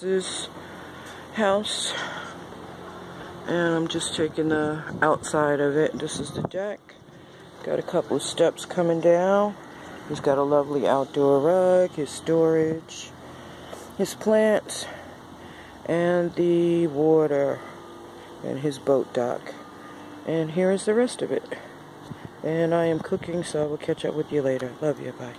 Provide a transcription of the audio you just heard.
This house. And I'm just taking the outside of it. This is the deck. Got a couple of steps coming down. He's got a lovely outdoor rug, his storage, his plants, and the water, and his boat dock. And here is the rest of it. And I am cooking, so I will catch up with you later. Love you. Bye.